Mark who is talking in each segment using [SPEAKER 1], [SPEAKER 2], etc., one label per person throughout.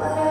[SPEAKER 1] Where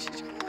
[SPEAKER 2] 谢谢。